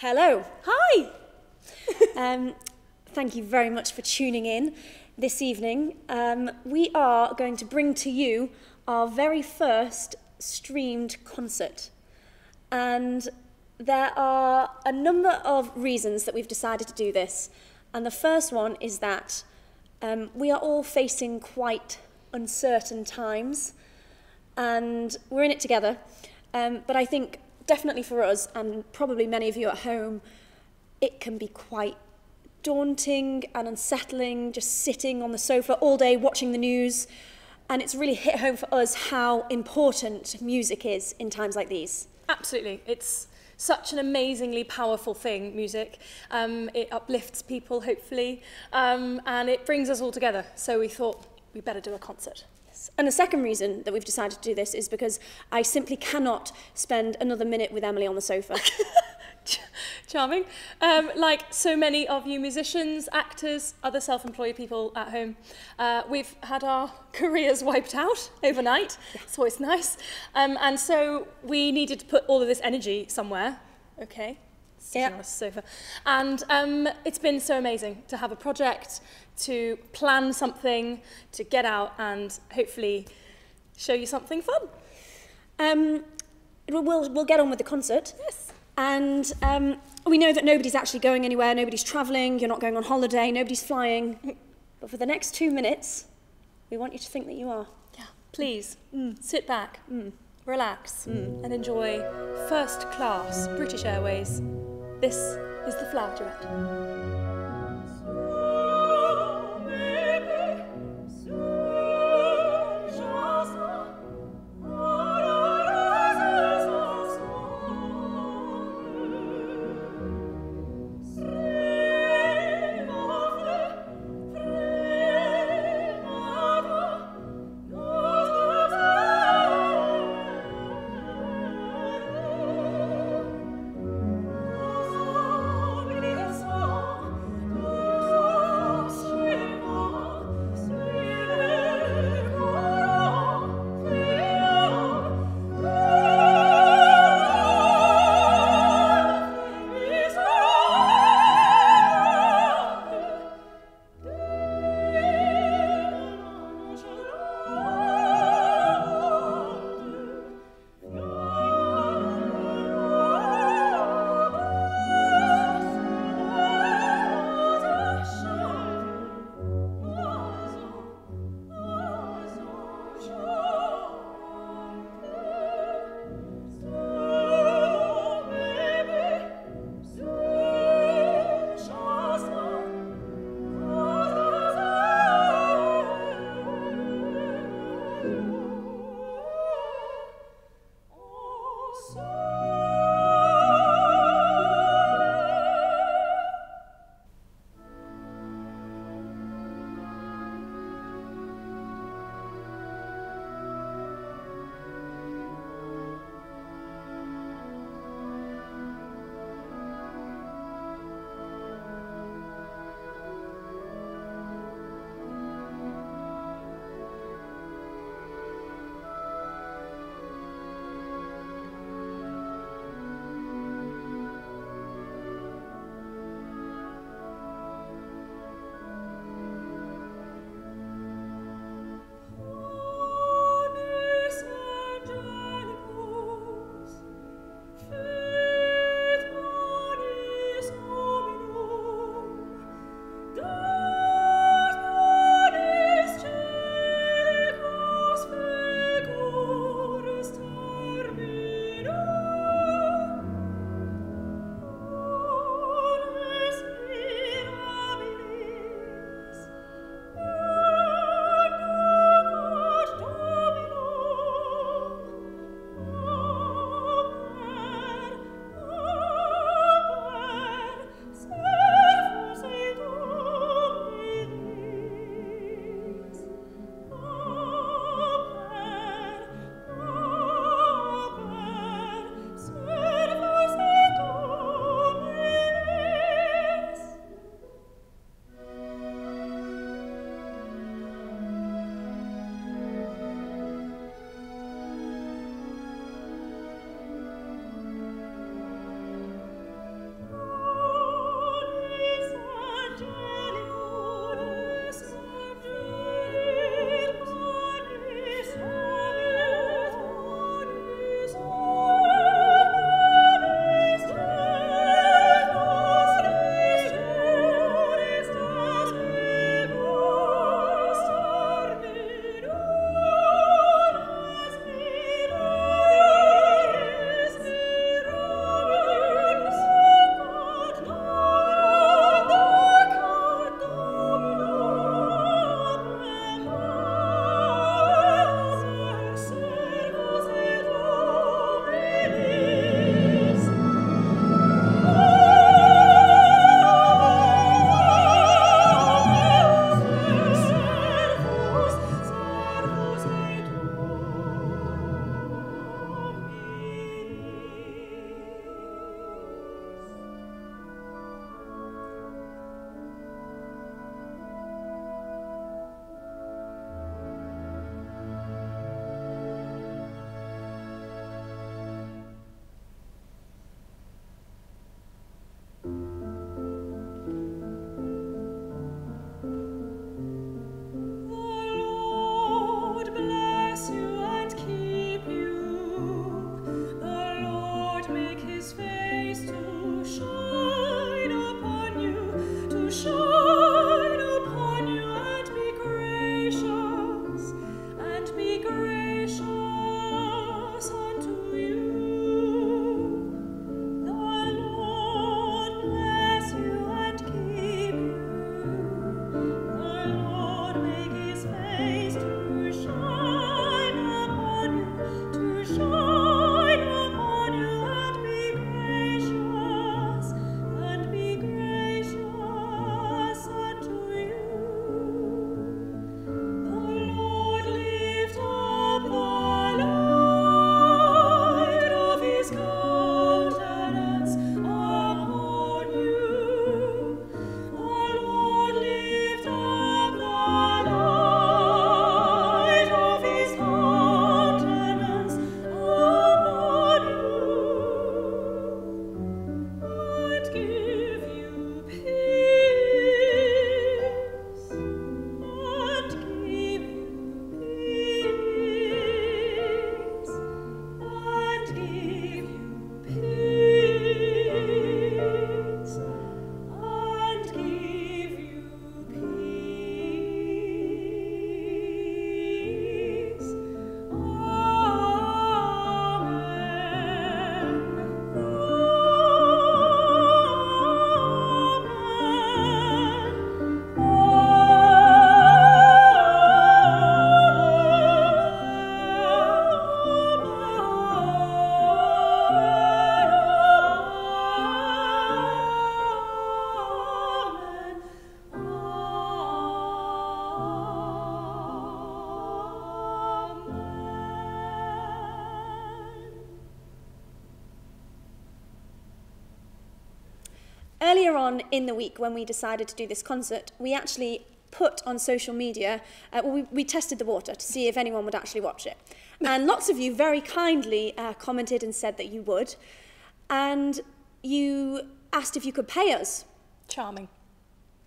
Hello. Hi. Um, thank you very much for tuning in this evening. Um, we are going to bring to you our very first streamed concert. And there are a number of reasons that we've decided to do this. And the first one is that um, we are all facing quite uncertain times and we're in it together. Um, but I think definitely for us, and probably many of you at home, it can be quite daunting and unsettling just sitting on the sofa all day watching the news. And it's really hit home for us how important music is in times like these. Absolutely. It's such an amazingly powerful thing, music. Um, it uplifts people, hopefully, um, and it brings us all together. So we thought we'd better do a concert. And the second reason that we've decided to do this is because I simply cannot spend another minute with Emily on the sofa. Charming. Um, like so many of you musicians, actors, other self-employed people at home, uh, we've had our careers wiped out overnight, yeah. so it's nice. Um, and so we needed to put all of this energy somewhere. Okay, Sitting Yep. on a sofa. And um, it's been so amazing to have a project, to plan something, to get out and hopefully show you something fun. Um, we'll, we'll, get on with the concert. Yes. And um, we know that nobody's actually going anywhere, nobody's travelling, you're not going on holiday, nobody's flying. But for the next two minutes, we want you to think that you are. Yeah, please sit back, relax, and enjoy first class British Airways. This is the Flower Duet. On in the week when we decided to do this concert, we actually put on social media, uh, well, we, we tested the water to see if anyone would actually watch it. And lots of you very kindly uh, commented and said that you would. And you asked if you could pay us. Charming.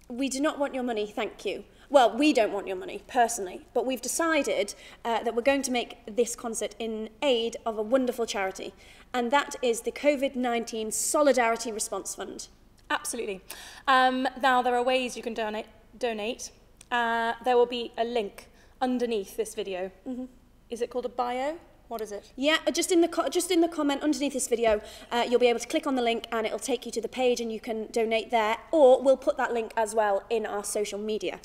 We do not want your money, thank you. Well, we don't want your money, personally, but we've decided uh, that we're going to make this concert in aid of a wonderful charity, and that is the COVID 19 Solidarity Response Fund. Absolutely. Um, now, there are ways you can donate. donate. Uh, there will be a link underneath this video. Mm-hmm. Is it called a bio? What is it? Yeah, uh, just in the co- just in the comment underneath this video, uh, you'll be able to click on the link and it'll take you to the page and you can donate there. Or we'll put that link as well in our social media.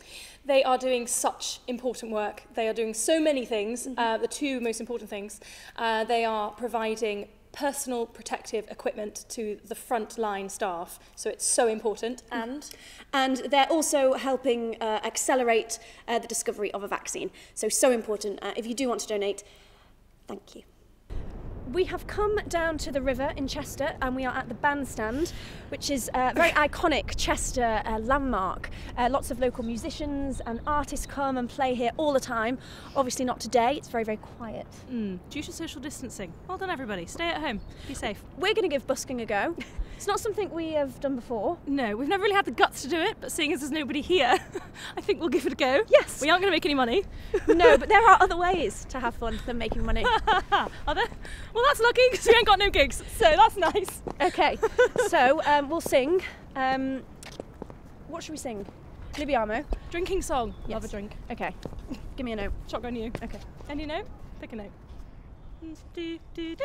They are doing such important work. They are doing so many things. Mm-hmm. Uh, the two most important things. Uh, they are providing personal protective equipment to the frontline staff. So it's so important. Mm. And? And they're also helping uh, accelerate uh, the discovery of a vaccine. So, so important. Uh, if you do want to donate, thank you. We have come down to the river in Chester and we are at the bandstand, which is a very iconic Chester uh, landmark. Uh, lots of local musicians and artists come and play here all the time. Obviously, not today, it's very, very quiet. Mm, due to social distancing. Well done, everybody. Stay at home. Be safe. We're going to give busking a go. It's not something we have done before. No, we've never really had the guts to do it, but seeing as there's nobody here, I think we'll give it a go. Yes. We aren't going to make any money. no, but there are other ways to have fun than making money. Are there? Well, that's lucky because we ain't got no gigs, so that's nice. Okay, so um, we'll sing. Um, what should we sing? Libiamo. Drinking song. Love a drink. Okay, give me a note. Shotgun you. Okay. Any note? Pick a note. Do, do, do.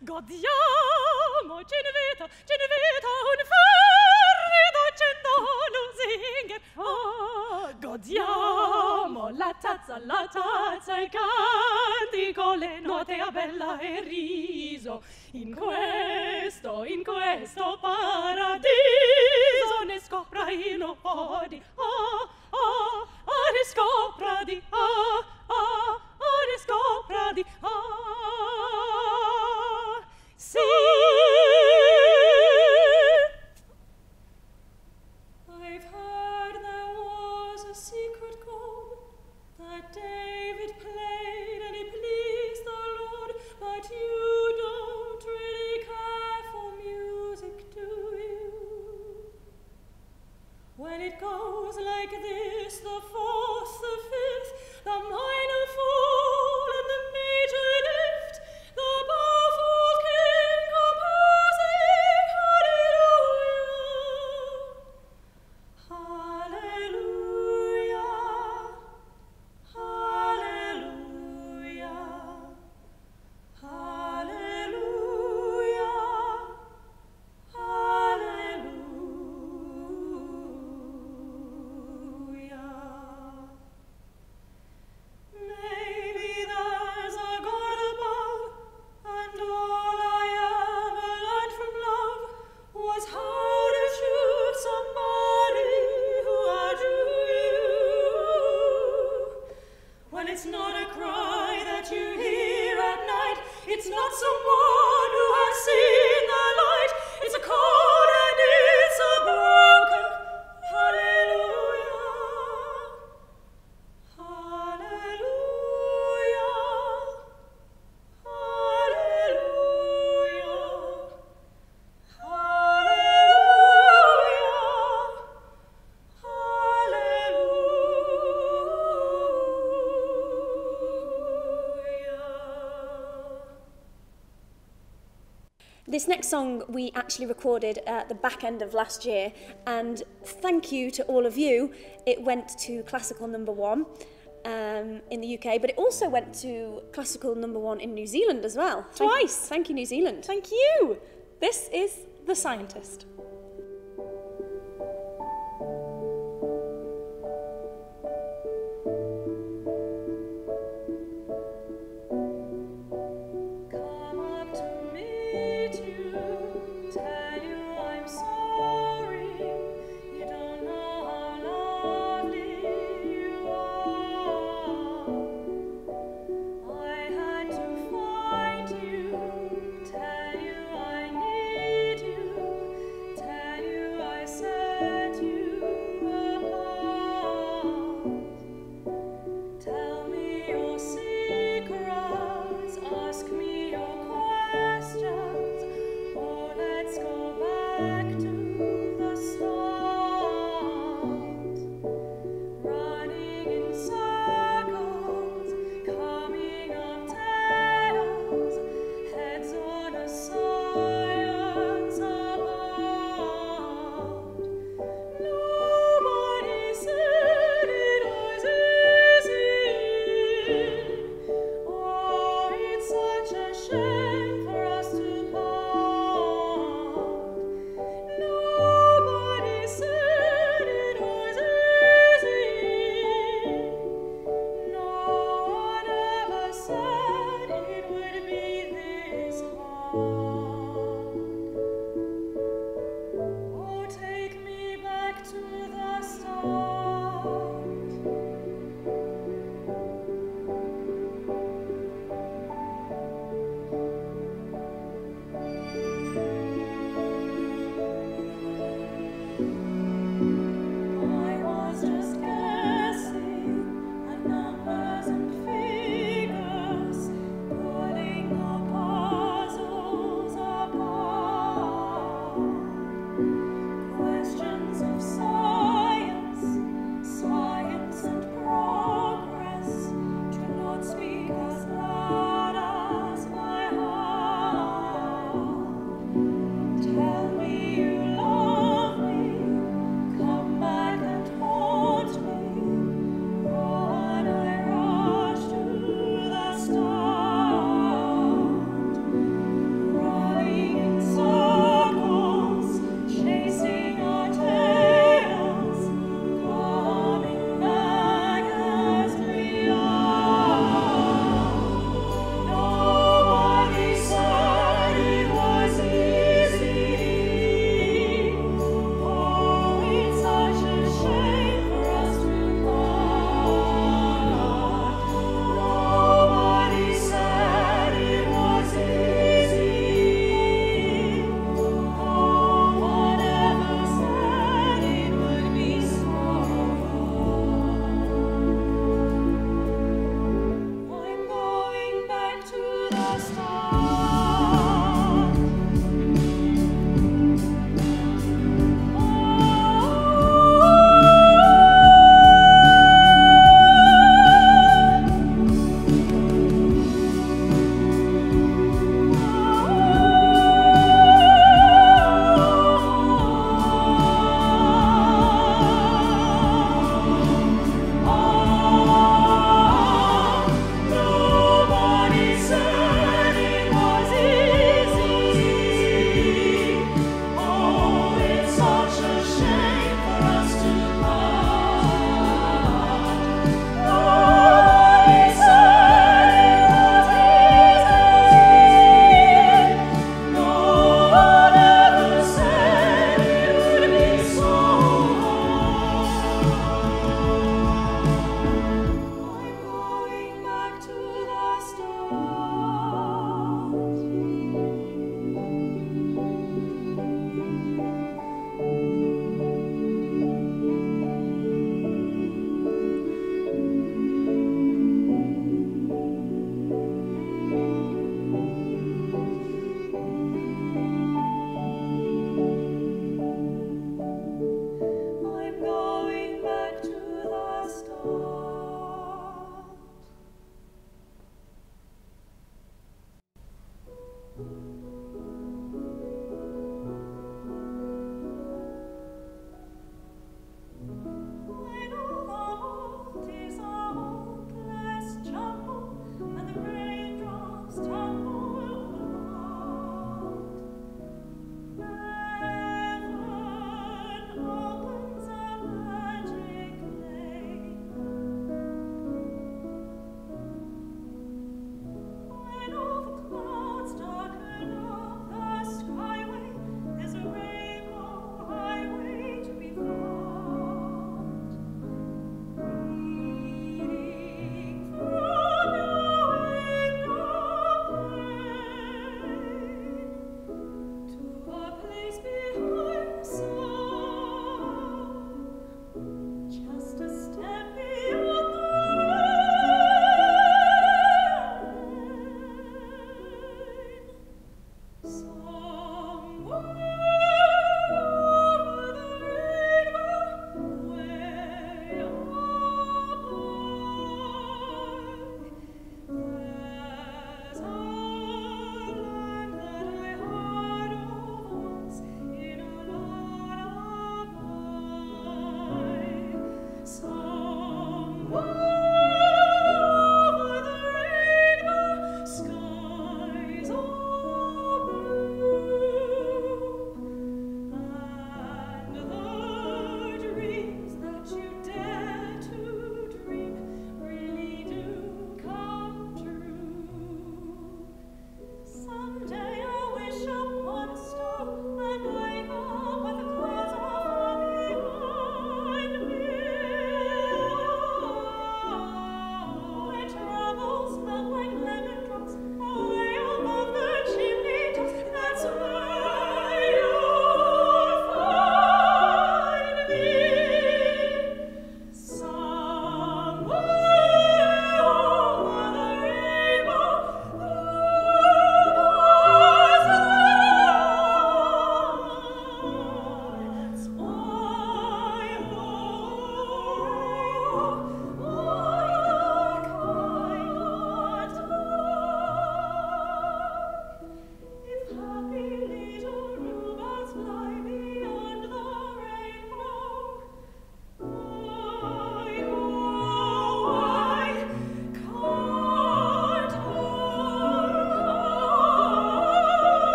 Godiamo Genevita, Genevita un ferrido cendolo singer. Oh, godiamo la tazza, la tazza, il cantico, le note a bella e ria. This next song we actually recorded at the back end of last year, and thank you to all of you. It went to classical number one um, in the UK, but it also went to classical number one in New Zealand as well. Thank- Twice. Thank, you, New Zealand. Thank you. This is The Scientist.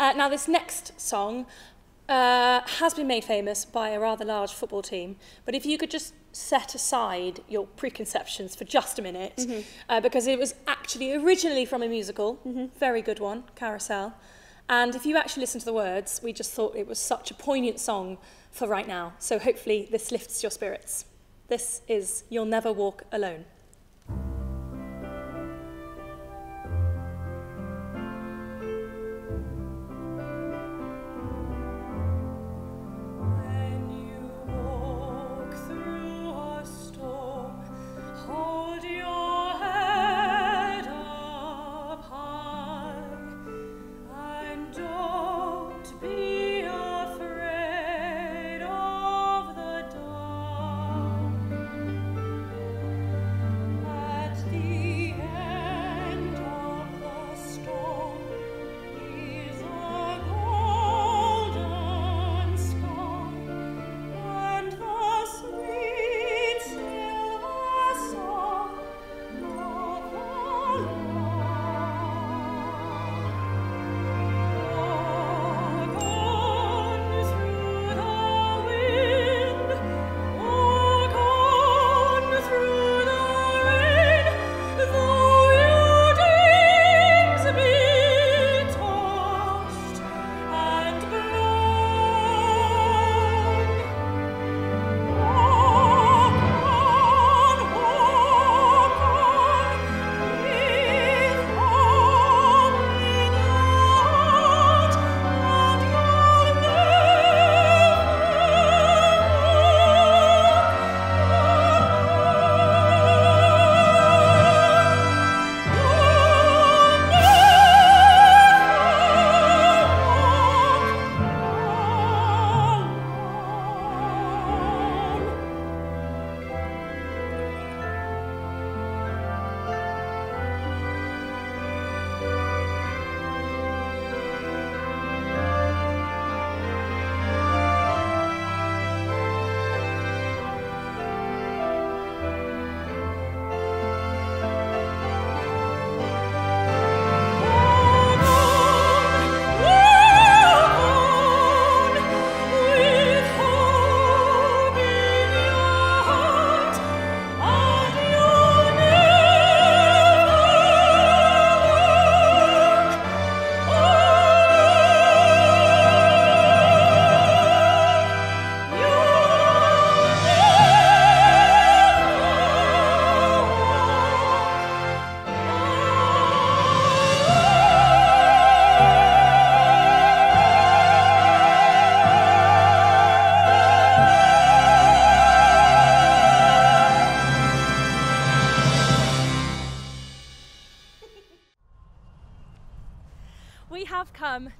Uh, now, this next song uh, has been made famous by a rather large football team, but if you could just set aside your preconceptions for just a minute, mm-hmm. uh, because it was actually originally from a musical, mm-hmm. very good one, Carousel. And if you actually listen to the words, we just thought it was such a poignant song for right now. So hopefully this lifts your spirits. This is You'll Never Walk Alone.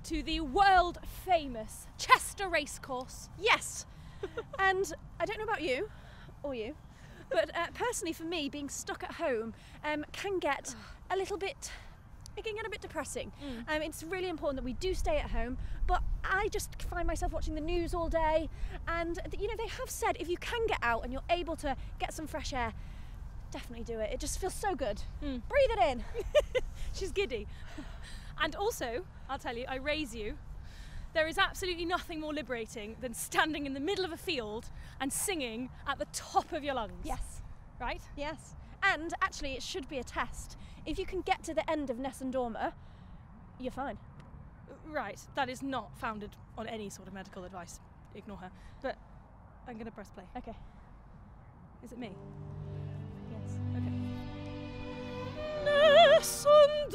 To the world famous Chester Racecourse. Yes! and I don't know about you, or you, but uh, personally for me, being stuck at home um, can get a little bit it can get a bit depressing. Mm. Um, it's really important that we do stay at home, but I just find myself watching the news all day. And, you know, they have said if you can get out and you're able to get some fresh air, definitely do it. It just feels so good. Mm. Breathe it in. She's giddy. And also, I'll tell you, I raise you. There is absolutely nothing more liberating than standing in the middle of a field and singing at the top of your lungs. Yes. Right? Yes. And actually, it should be a test. If you can get to the end of Nessun Dorma, you're fine. Right. That is not founded on any sort of medical advice. Ignore her. But I'm going to press play. Okay. Is it me? Yes. Okay. Nessun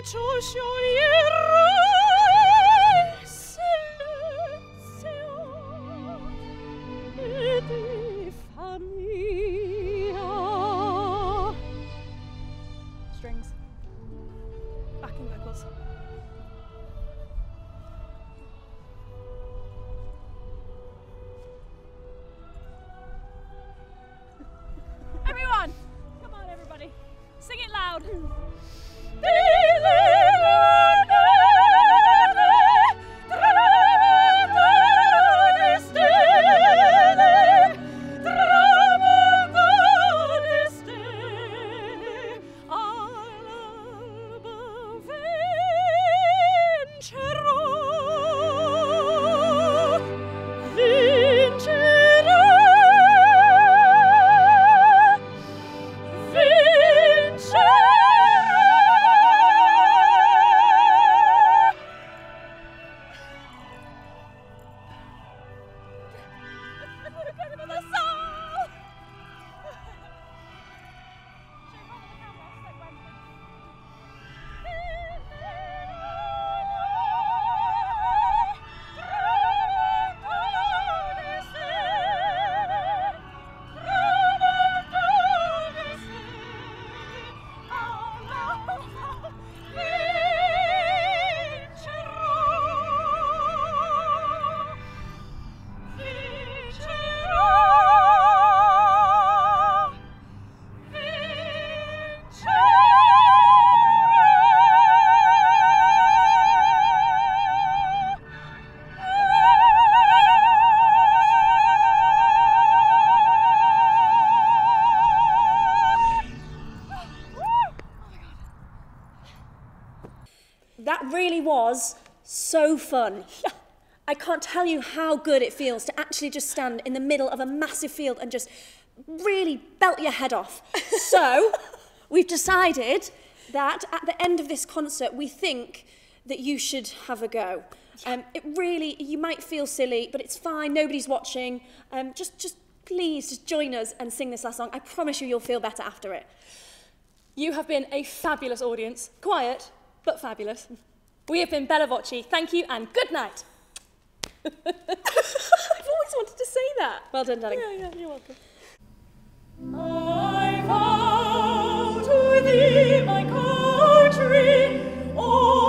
faccio sciogliere so fun. I can't tell you how good it feels to actually just stand in the middle of a massive field and just really belt your head off. So, we've decided that at the end of this concert, we think that you should have a go. Um, it really, you might feel silly, but it's fine. Nobody's watching. Um, just, just please, just join us and sing this last song. I promise you, you'll feel better after it. You have been a fabulous audience. Quiet, but fabulous. We have been Belle Voci. Thank you and good night. I've always wanted to say that. Well done, darling. Yeah, yeah, you're welcome. I vow to thee, my country, oh